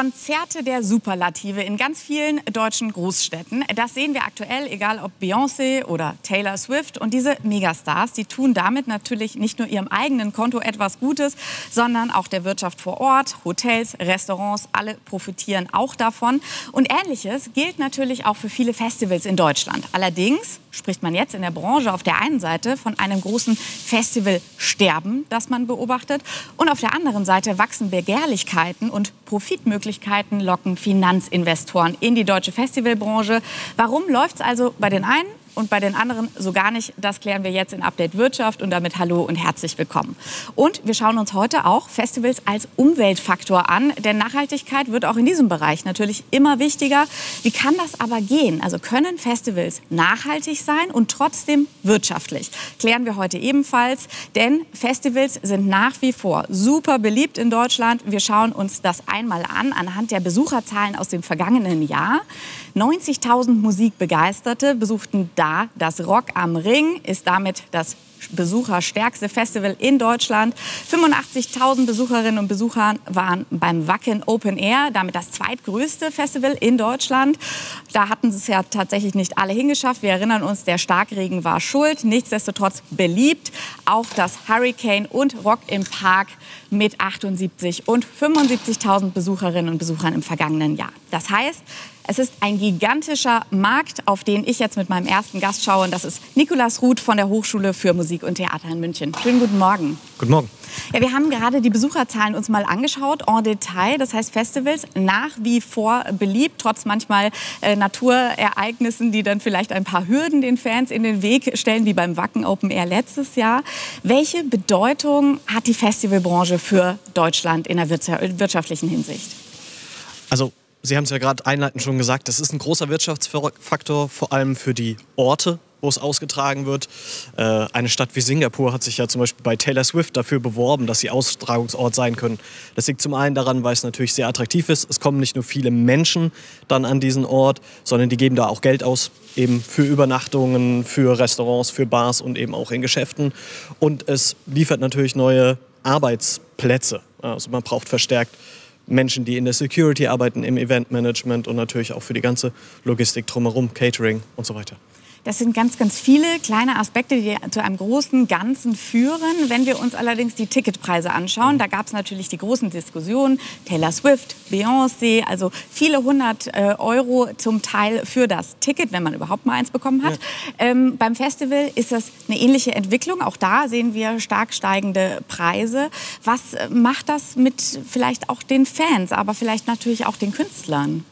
Konzerte der Superlative in ganz vielen deutschen Großstädten. Das sehen wir aktuell, egal ob Beyoncé oder Taylor Swift. Und diese Megastars, die tun damit natürlich nicht nur ihrem eigenen Konto etwas Gutes, sondern auch der Wirtschaft vor Ort. Hotels, Restaurants, alle profitieren auch davon. Und ähnliches gilt natürlich auch für viele Festivals in Deutschland. Allerdings spricht man jetzt in der Branche auf der einen Seite von einem großen Festivalsterben, das man beobachtet. Und auf der anderen Seite wachsen Begehrlichkeiten und Profitmöglichkeiten Möglichkeiten locken Finanzinvestoren in die deutsche Festivalbranche. Warum läuft es also bei den einen und bei den anderen so gar nicht. Das klären wir jetzt in Update Wirtschaft und damit hallo und herzlich willkommen. Und wir schauen uns heute auch Festivals als Umweltfaktor an, denn Nachhaltigkeit wird auch in diesem Bereich natürlich immer wichtiger. Wie kann das aber gehen? Also können Festivals nachhaltig sein und trotzdem wirtschaftlich? Klären wir heute ebenfalls, denn Festivals sind nach wie vor super beliebt in Deutschland. Wir schauen uns das einmal an anhand der Besucherzahlen aus dem vergangenen Jahr. 90.000 Musikbegeisterte besuchten da das Rock am Ring, ist damit das besucherstärkste Festival in Deutschland. 85.000 Besucherinnen und Besucher waren beim Wacken Open Air, damit das zweitgrößte Festival in Deutschland. Da hatten es ja tatsächlich nicht alle hingeschafft. Wir erinnern uns, der Starkregen war schuld. Nichtsdestotrotz beliebt. Auch das Hurricane und Rock im Park mit 78 und 75.000 Besucherinnen und Besuchern im vergangenen Jahr. Das heißt, es ist ein gigantischer Markt, auf den ich jetzt mit meinem ersten Gast schaue. Und das ist Nikolas Ruth von der Hochschule für Musik und Theater in München. Schönen guten Morgen. Guten Morgen. Ja, wir haben gerade die Besucherzahlen uns mal angeschaut, en Detail. Das heißt, Festivals nach wie vor beliebt, trotz manchmal äh, Naturereignissen, die dann vielleicht ein paar Hürden den Fans in den Weg stellen, wie beim Wacken Open Air letztes Jahr. Welche Bedeutung hat die Festivalbranche für Deutschland in der wirtschaftlichen Hinsicht? Also Sie haben es ja gerade einleitend schon gesagt, das ist ein großer Wirtschaftsfaktor, vor allem für die Orte, wo es ausgetragen wird. Äh, eine Stadt wie Singapur hat sich ja zum Beispiel bei Taylor Swift dafür beworben, dass sie Austragungsort sein können. Das liegt zum einen daran, weil es natürlich sehr attraktiv ist. Es kommen nicht nur viele Menschen dann an diesen Ort, sondern die geben da auch Geld aus, eben für Übernachtungen, für Restaurants, für Bars und eben auch in Geschäften. Und es liefert natürlich neue Arbeitsplätze. Also man braucht verstärkt Menschen, die in der Security arbeiten, im Eventmanagement und natürlich auch für die ganze Logistik drumherum, Catering und so weiter. Das sind ganz, ganz viele kleine Aspekte, die zu einem großen Ganzen führen. Wenn wir uns allerdings die Ticketpreise anschauen, da gab es natürlich die großen Diskussionen. Taylor Swift, Beyoncé, also viele hundert äh, Euro zum Teil für das Ticket, wenn man überhaupt mal eins bekommen hat. Ja. Ähm, beim Festival ist das eine ähnliche Entwicklung. Auch da sehen wir stark steigende Preise. Was äh, macht das mit vielleicht auch den Fans, aber vielleicht natürlich auch den Künstlern?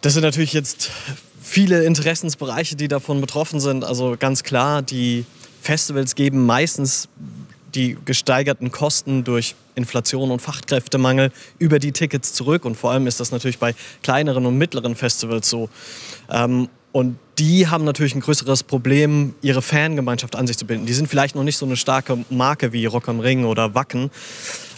Das sind natürlich jetzt viele Interessensbereiche, die davon betroffen sind. Also ganz klar, die Festivals geben meistens die gesteigerten Kosten durch Inflation und Fachkräftemangel über die Tickets zurück. Und vor allem ist das natürlich bei kleineren und mittleren Festivals so. Ähm, und die haben natürlich ein größeres Problem, ihre Fangemeinschaft an sich zu binden. Die sind vielleicht noch nicht so eine starke Marke wie Rock am Ring oder Wacken,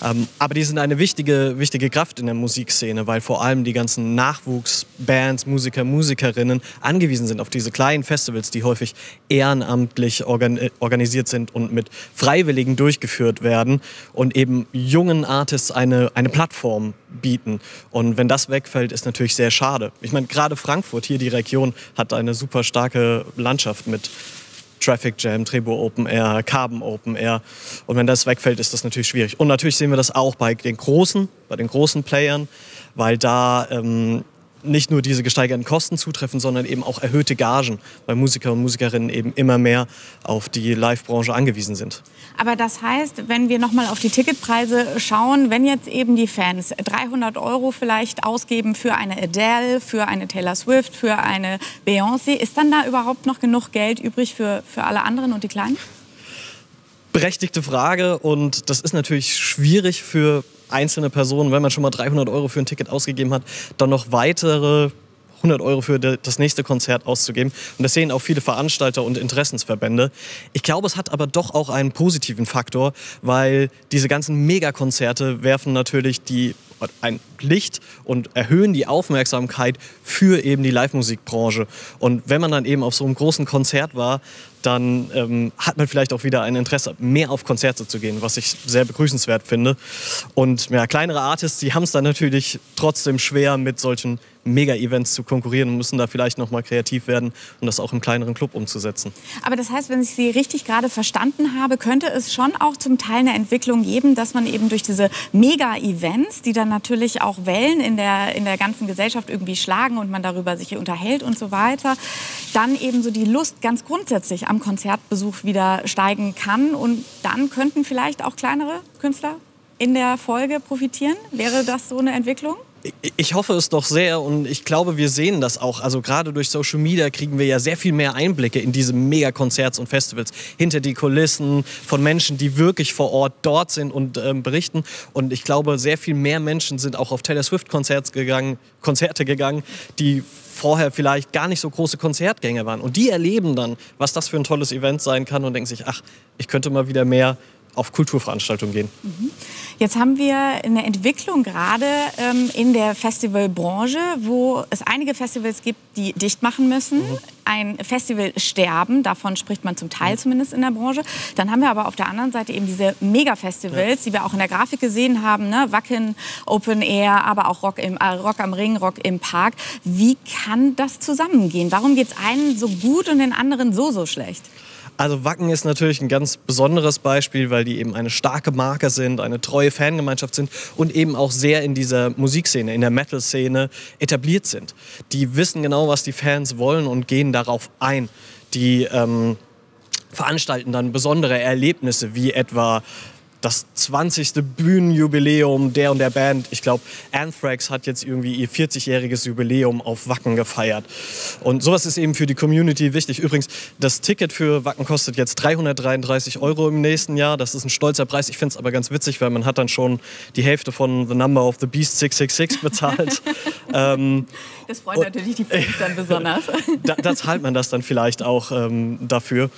ähm, aber die sind eine wichtige, wichtige Kraft in der Musikszene, weil vor allem die ganzen Nachwuchsbands, Musiker, Musikerinnen angewiesen sind auf diese kleinen Festivals, die häufig ehrenamtlich organ organisiert sind und mit Freiwilligen durchgeführt werden und eben jungen Artists eine, eine Plattform bieten. Und wenn das wegfällt, ist natürlich sehr schade. Ich meine, gerade Frankfurt, hier die Region, hat eine super starke Landschaft mit Traffic Jam, Trebo Open Air, Carbon Open Air. Und wenn das wegfällt, ist das natürlich schwierig. Und natürlich sehen wir das auch bei den großen, bei den großen Playern, weil da ähm, nicht nur diese gesteigerten Kosten zutreffen, sondern eben auch erhöhte Gagen, weil Musiker und Musikerinnen eben immer mehr auf die Live-Branche angewiesen sind. Aber das heißt, wenn wir nochmal auf die Ticketpreise schauen, wenn jetzt eben die Fans 300 Euro vielleicht ausgeben für eine Adele, für eine Taylor Swift, für eine Beyoncé, ist dann da überhaupt noch genug Geld übrig für, für alle anderen und die Kleinen? Berechtigte Frage und das ist natürlich schwierig für einzelne Personen, wenn man schon mal 300 Euro für ein Ticket ausgegeben hat, dann noch weitere 100 Euro für das nächste Konzert auszugeben. Und das sehen auch viele Veranstalter und Interessensverbände. Ich glaube, es hat aber doch auch einen positiven Faktor, weil diese ganzen Megakonzerte werfen natürlich die ein Licht und erhöhen die Aufmerksamkeit für eben die Live-Musikbranche. Und wenn man dann eben auf so einem großen Konzert war, dann ähm, hat man vielleicht auch wieder ein Interesse, mehr auf Konzerte zu gehen, was ich sehr begrüßenswert finde. Und ja, kleinere Artists, die haben es dann natürlich trotzdem schwer mit solchen Mega-Events zu konkurrieren und müssen da vielleicht noch mal kreativ werden, um das auch im kleineren Club umzusetzen. Aber das heißt, wenn ich Sie richtig gerade verstanden habe, könnte es schon auch zum Teil eine Entwicklung geben, dass man eben durch diese Mega-Events, die dann natürlich auch Wellen in der, in der ganzen Gesellschaft irgendwie schlagen und man darüber sich unterhält und so weiter, dann eben so die Lust ganz grundsätzlich am Konzertbesuch wieder steigen kann und dann könnten vielleicht auch kleinere Künstler in der Folge profitieren? Wäre das so eine Entwicklung? Ich hoffe es doch sehr und ich glaube, wir sehen das auch. Also gerade durch Social Media kriegen wir ja sehr viel mehr Einblicke in diese Megakonzerts und Festivals, hinter die Kulissen von Menschen, die wirklich vor Ort dort sind und ähm, berichten. Und ich glaube, sehr viel mehr Menschen sind auch auf Taylor Swift Konzerte gegangen, Konzerte gegangen, die vorher vielleicht gar nicht so große Konzertgänge waren. Und die erleben dann, was das für ein tolles Event sein kann und denken sich, ach, ich könnte mal wieder mehr auf Kulturveranstaltungen gehen. Mhm. Jetzt haben wir eine Entwicklung gerade ähm, in der Festivalbranche, wo es einige Festivals gibt, die dicht machen müssen. Mhm. Ein Festival sterben, davon spricht man zum Teil mhm. zumindest in der Branche. Dann haben wir aber auf der anderen Seite eben diese Mega-Festivals, ja. die wir auch in der Grafik gesehen haben, ne? Wacken, Open Air, aber auch Rock, im, äh, Rock am Ring, Rock im Park. Wie kann das zusammengehen? Warum geht es einen so gut und den anderen so, so schlecht? Also Wacken ist natürlich ein ganz besonderes Beispiel, weil die eben eine starke Marke sind, eine treue Fangemeinschaft sind und eben auch sehr in dieser Musikszene, in der Metal-Szene etabliert sind. Die wissen genau, was die Fans wollen und gehen darauf ein. Die ähm, veranstalten dann besondere Erlebnisse, wie etwa das 20. Bühnenjubiläum der und der Band. Ich glaube, Anthrax hat jetzt irgendwie ihr 40-jähriges Jubiläum auf Wacken gefeiert. Und sowas ist eben für die Community wichtig. Übrigens, das Ticket für Wacken kostet jetzt 333 Euro im nächsten Jahr. Das ist ein stolzer Preis. Ich finde es aber ganz witzig, weil man hat dann schon die Hälfte von The Number of the Beast 666 bezahlt. ähm, das freut natürlich die Fans dann besonders. da, da zahlt man das dann vielleicht auch ähm, dafür.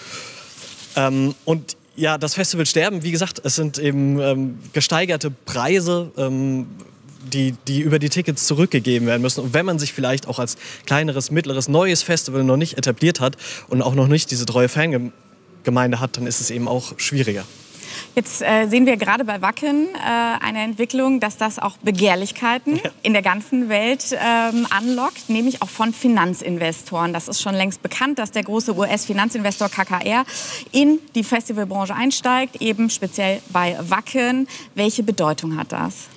Ähm, und ja, das Festival Sterben, wie gesagt, es sind eben ähm, gesteigerte Preise, ähm, die, die über die Tickets zurückgegeben werden müssen. Und wenn man sich vielleicht auch als kleineres, mittleres, neues Festival noch nicht etabliert hat und auch noch nicht diese treue Fangemeinde hat, dann ist es eben auch schwieriger. Jetzt äh, sehen wir gerade bei Wacken äh, eine Entwicklung, dass das auch Begehrlichkeiten ja. in der ganzen Welt ähm, anlockt, nämlich auch von Finanzinvestoren. Das ist schon längst bekannt, dass der große US-Finanzinvestor KKR in die Festivalbranche einsteigt, eben speziell bei Wacken. Welche Bedeutung hat das?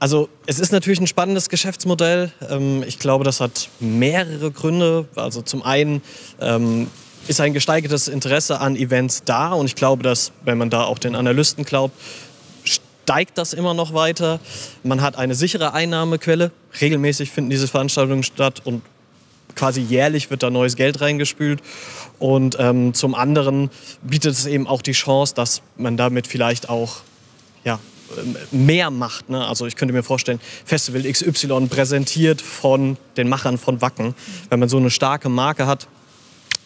Also es ist natürlich ein spannendes Geschäftsmodell. Ähm, ich glaube, das hat mehrere Gründe. Also zum einen ähm, ist ein gesteigertes Interesse an Events da. Und ich glaube, dass, wenn man da auch den Analysten glaubt, steigt das immer noch weiter. Man hat eine sichere Einnahmequelle. Regelmäßig finden diese Veranstaltungen statt und quasi jährlich wird da neues Geld reingespült. Und ähm, zum anderen bietet es eben auch die Chance, dass man damit vielleicht auch ja, mehr macht. Ne? Also ich könnte mir vorstellen, Festival XY präsentiert von den Machern von Wacken. Wenn man so eine starke Marke hat,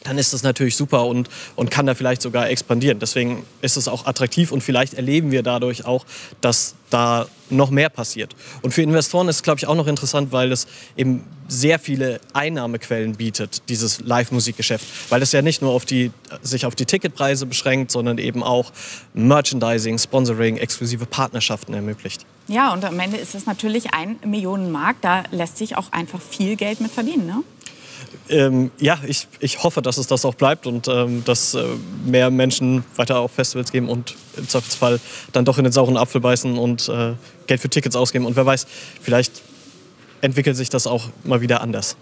dann ist das natürlich super und, und kann da vielleicht sogar expandieren. Deswegen ist es auch attraktiv und vielleicht erleben wir dadurch auch, dass da noch mehr passiert. Und für Investoren ist es, glaube ich, auch noch interessant, weil es eben sehr viele Einnahmequellen bietet, dieses Live-Musikgeschäft. Weil es ja nicht nur auf die, sich auf die Ticketpreise beschränkt, sondern eben auch Merchandising, Sponsoring, exklusive Partnerschaften ermöglicht. Ja, und am Ende ist es natürlich ein Millionenmarkt. Da lässt sich auch einfach viel Geld mit verdienen. Ne? Ähm, ja, ich, ich hoffe, dass es das auch bleibt und ähm, dass äh, mehr Menschen weiter auf Festivals gehen und im Zweifelsfall dann doch in den sauren Apfel beißen und äh, Geld für Tickets ausgeben. Und wer weiß, vielleicht entwickelt sich das auch mal wieder anders.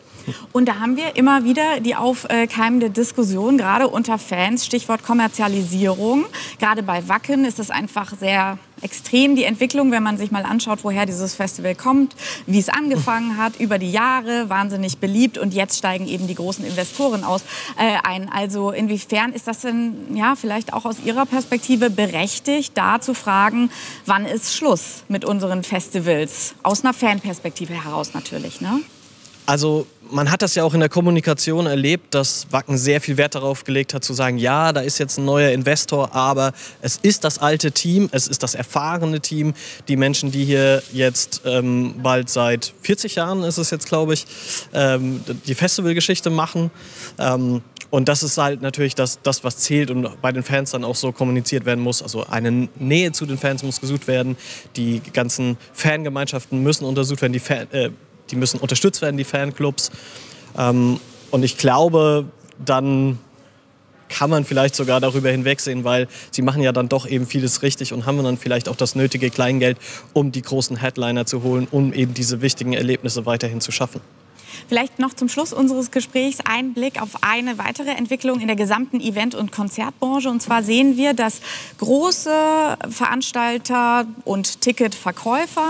Und da haben wir immer wieder die aufkeimende Diskussion, gerade unter Fans, Stichwort Kommerzialisierung. Gerade bei Wacken ist es einfach sehr extrem, die Entwicklung, wenn man sich mal anschaut, woher dieses Festival kommt, wie es angefangen hat, über die Jahre, wahnsinnig beliebt und jetzt steigen eben die großen Investoren aus, äh, ein. Also inwiefern ist das denn ja, vielleicht auch aus Ihrer Perspektive berechtigt, da zu fragen, wann ist Schluss mit unseren Festivals? Aus einer Fanperspektive heraus natürlich, ne? Also man hat das ja auch in der Kommunikation erlebt, dass Wacken sehr viel Wert darauf gelegt hat, zu sagen, ja, da ist jetzt ein neuer Investor, aber es ist das alte Team, es ist das erfahrene Team, die Menschen, die hier jetzt ähm, bald seit 40 Jahren ist es jetzt, glaube ich, ähm, die Festivalgeschichte machen. Ähm, und das ist halt natürlich das, das, was zählt und bei den Fans dann auch so kommuniziert werden muss. Also eine Nähe zu den Fans muss gesucht werden. Die ganzen Fangemeinschaften müssen untersucht werden. Die, Fan, äh, die müssen unterstützt werden, die Fanclubs. Ähm, und ich glaube, dann kann man vielleicht sogar darüber hinwegsehen, weil sie machen ja dann doch eben vieles richtig und haben dann vielleicht auch das nötige Kleingeld, um die großen Headliner zu holen, um eben diese wichtigen Erlebnisse weiterhin zu schaffen. Vielleicht noch zum Schluss unseres Gesprächs ein Blick auf eine weitere Entwicklung in der gesamten Event- und Konzertbranche. Und zwar sehen wir, dass große Veranstalter und Ticketverkäufer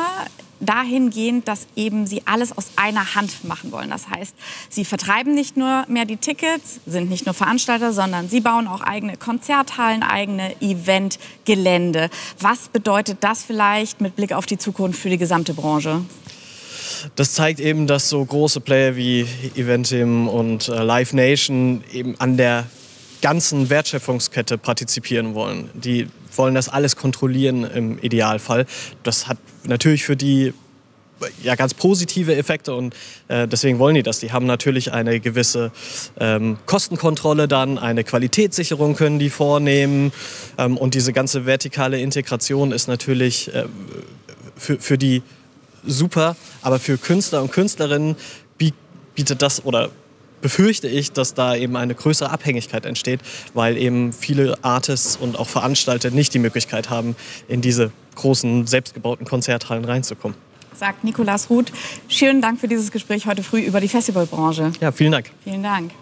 dahingehend, dass eben sie alles aus einer Hand machen wollen. Das heißt, sie vertreiben nicht nur mehr die Tickets, sind nicht nur Veranstalter, sondern sie bauen auch eigene Konzerthallen, eigene Eventgelände. Was bedeutet das vielleicht mit Blick auf die Zukunft für die gesamte Branche? das zeigt eben, dass so große Player wie Eventim und äh, Live Nation eben an der ganzen Wertschöpfungskette partizipieren wollen. Die wollen das alles kontrollieren im Idealfall. Das hat natürlich für die ja, ganz positive Effekte und äh, deswegen wollen die das. Die haben natürlich eine gewisse ähm, Kostenkontrolle dann, eine Qualitätssicherung können die vornehmen ähm, und diese ganze vertikale Integration ist natürlich äh, für, für die super, aber für Künstler und Künstlerinnen bietet das oder befürchte ich, dass da eben eine größere Abhängigkeit entsteht, weil eben viele Artists und auch Veranstalter nicht die Möglichkeit haben, in diese großen selbstgebauten Konzerthallen reinzukommen. Sagt Nikolas Ruth. Schönen Dank für dieses Gespräch heute früh über die Festivalbranche. Ja, vielen Dank. Vielen Dank.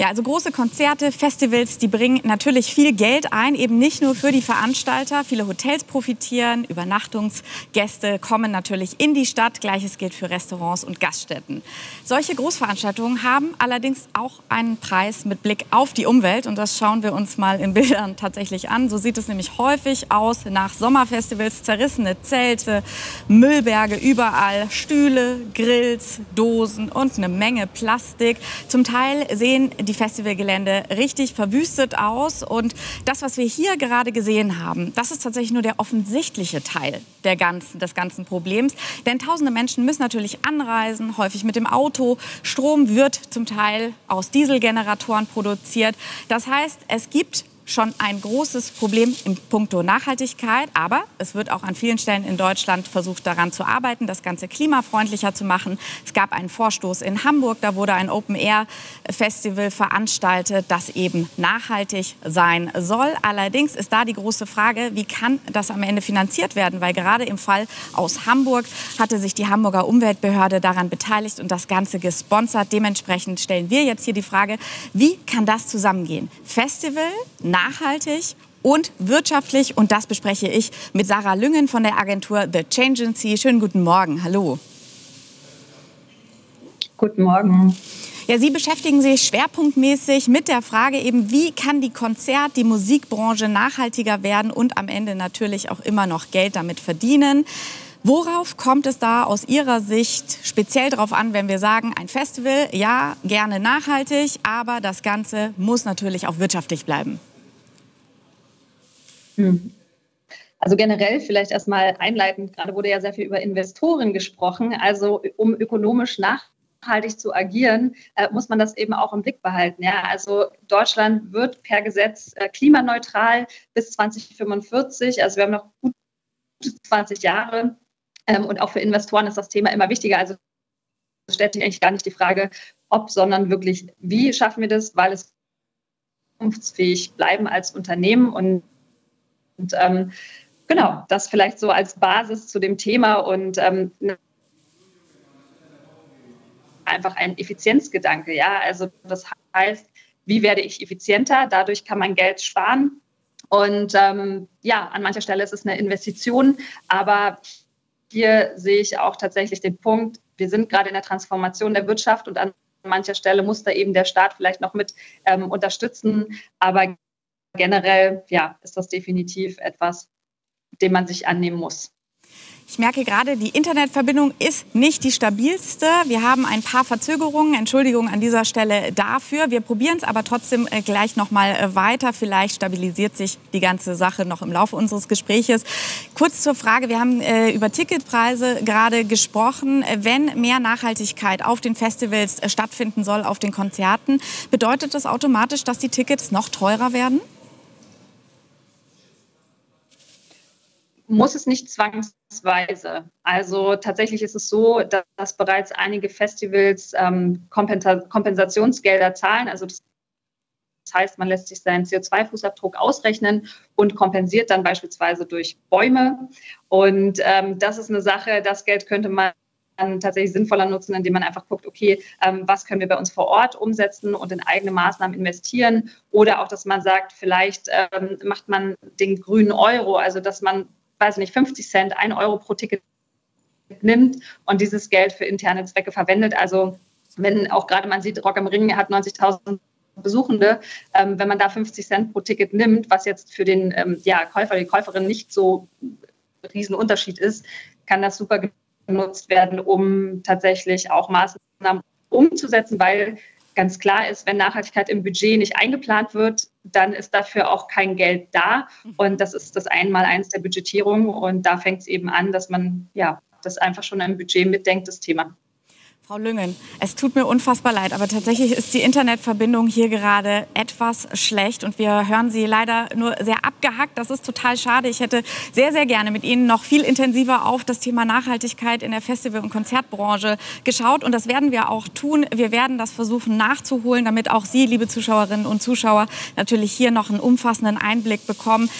Ja, also große Konzerte, Festivals, die bringen natürlich viel Geld ein, eben nicht nur für die Veranstalter. Viele Hotels profitieren, Übernachtungsgäste kommen natürlich in die Stadt. Gleiches gilt für Restaurants und Gaststätten. Solche Großveranstaltungen haben allerdings auch einen Preis mit Blick auf die Umwelt und das schauen wir uns mal in Bildern tatsächlich an. So sieht es nämlich häufig aus nach Sommerfestivals, zerrissene Zelte, Müllberge überall, Stühle, Grills, Dosen und eine Menge Plastik. Zum Teil sehen die Festivalgelände richtig verwüstet aus. Und das, was wir hier gerade gesehen haben, das ist tatsächlich nur der offensichtliche Teil der ganzen, des ganzen Problems. Denn tausende Menschen müssen natürlich anreisen, häufig mit dem Auto. Strom wird zum Teil aus Dieselgeneratoren produziert. Das heißt, es gibt schon ein großes Problem im Punkto Nachhaltigkeit. Aber es wird auch an vielen Stellen in Deutschland versucht, daran zu arbeiten, das Ganze klimafreundlicher zu machen. Es gab einen Vorstoß in Hamburg, da wurde ein Open-Air-Festival veranstaltet, das eben nachhaltig sein soll. Allerdings ist da die große Frage, wie kann das am Ende finanziert werden? Weil gerade im Fall aus Hamburg hatte sich die Hamburger Umweltbehörde daran beteiligt und das Ganze gesponsert. Dementsprechend stellen wir jetzt hier die Frage, wie kann das zusammengehen? Festival, nachhaltig und wirtschaftlich. Und das bespreche ich mit Sarah Lüngen von der Agentur The Changency. Schönen guten Morgen. Hallo. Guten Morgen. Ja, Sie beschäftigen sich schwerpunktmäßig mit der Frage eben, wie kann die Konzert-, die Musikbranche nachhaltiger werden und am Ende natürlich auch immer noch Geld damit verdienen. Worauf kommt es da aus Ihrer Sicht speziell darauf an, wenn wir sagen, ein Festival, ja, gerne nachhaltig, aber das Ganze muss natürlich auch wirtschaftlich bleiben? Hm. Also generell vielleicht erstmal einleitend, gerade wurde ja sehr viel über Investoren gesprochen. Also um ökonomisch nachhaltig zu agieren, äh, muss man das eben auch im Blick behalten. Ja? Also Deutschland wird per Gesetz äh, klimaneutral bis 2045. Also wir haben noch gut 20 Jahre. Ähm, und auch für Investoren ist das Thema immer wichtiger. Also stellt sich eigentlich gar nicht die Frage, ob, sondern wirklich, wie schaffen wir das, weil es zukunftsfähig bleiben als Unternehmen und und ähm, genau, das vielleicht so als Basis zu dem Thema und ähm, einfach ein Effizienzgedanke. Ja, also das heißt, wie werde ich effizienter? Dadurch kann man Geld sparen. Und ähm, ja, an mancher Stelle ist es eine Investition, aber hier sehe ich auch tatsächlich den Punkt, wir sind gerade in der Transformation der Wirtschaft und an mancher Stelle muss da eben der Staat vielleicht noch mit ähm, unterstützen. Aber generell ja, ist das definitiv etwas, dem man sich annehmen muss. Ich merke gerade, die Internetverbindung ist nicht die stabilste. Wir haben ein paar Verzögerungen. Entschuldigung an dieser Stelle dafür. Wir probieren es aber trotzdem äh, gleich noch mal äh, weiter. Vielleicht stabilisiert sich die ganze Sache noch im Laufe unseres Gespräches. Kurz zur Frage, wir haben äh, über Ticketpreise gerade gesprochen. Wenn mehr Nachhaltigkeit auf den Festivals äh, stattfinden soll, auf den Konzerten, bedeutet das automatisch, dass die Tickets noch teurer werden? Muss es nicht zwangsweise. Also tatsächlich ist es so, dass, dass bereits einige Festivals ähm, Kompensa Kompensationsgelder zahlen. Also das heißt, man lässt sich seinen CO2-Fußabdruck ausrechnen und kompensiert dann beispielsweise durch Bäume. Und ähm, das ist eine Sache, das Geld könnte man tatsächlich sinnvoller nutzen, indem man einfach guckt, okay, ähm, was können wir bei uns vor Ort umsetzen und in eigene Maßnahmen investieren. Oder auch, dass man sagt, vielleicht ähm, macht man den grünen Euro, also dass man weiß nicht, 50 Cent, 1 Euro pro Ticket nimmt und dieses Geld für interne Zwecke verwendet. Also wenn auch gerade man sieht, Rock am Ring hat 90.000 Besuchende, ähm, wenn man da 50 Cent pro Ticket nimmt, was jetzt für den ähm, ja, Käufer, die Käuferin nicht so ein Riesenunterschied ist, kann das super genutzt werden, um tatsächlich auch Maßnahmen umzusetzen, weil ganz klar ist, wenn Nachhaltigkeit im Budget nicht eingeplant wird, dann ist dafür auch kein Geld da. Und das ist das Einmaleins der Budgetierung. Und da fängt es eben an, dass man ja das einfach schon im Budget mitdenkt, das Thema. Frau Lüngen, es tut mir unfassbar leid, aber tatsächlich ist die Internetverbindung hier gerade etwas schlecht und wir hören Sie leider nur sehr abgehackt. Das ist total schade. Ich hätte sehr, sehr gerne mit Ihnen noch viel intensiver auf das Thema Nachhaltigkeit in der Festival- und Konzertbranche geschaut und das werden wir auch tun. Wir werden das versuchen nachzuholen, damit auch Sie, liebe Zuschauerinnen und Zuschauer, natürlich hier noch einen umfassenden Einblick bekommen.